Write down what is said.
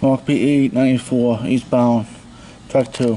Mark p94 eastbound, track 2.